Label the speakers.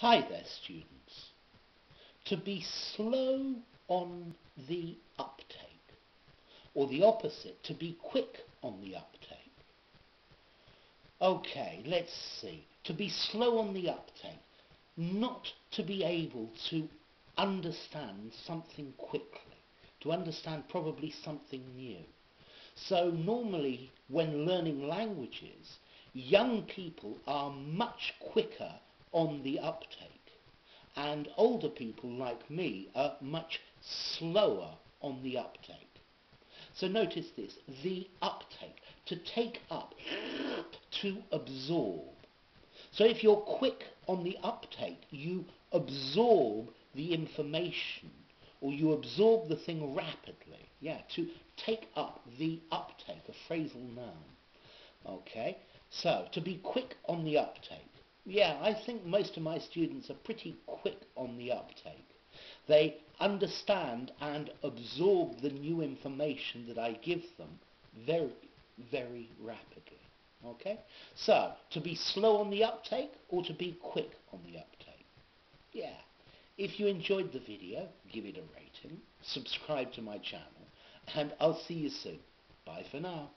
Speaker 1: Hi there students. To be slow on the uptake, or the opposite, to be quick on the uptake. Okay, let's see. To be slow on the uptake, not to be able to understand something quickly, to understand probably something new. So normally when learning languages, young people are much quicker on the uptake. And older people like me are much slower on the uptake. So notice this, the uptake, to take up, to absorb. So if you're quick on the uptake, you absorb the information, or you absorb the thing rapidly. Yeah, to take up the uptake, a phrasal noun. Okay, so to be quick on the uptake. Yeah, I think most of my students are pretty quick on the uptake. They understand and absorb the new information that I give them very, very rapidly. Okay? So, to be slow on the uptake or to be quick on the uptake? Yeah. If you enjoyed the video, give it a rating, subscribe to my channel, and I'll see you soon. Bye for now.